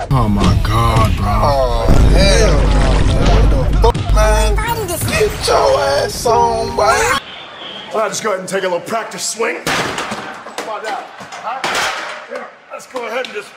Oh my god, bro. Oh, hell no, man. What the fuck, man? Get your ass on, boy. I'll just go ahead and take a little practice swing. Come on that? Huh? Let's go ahead and just.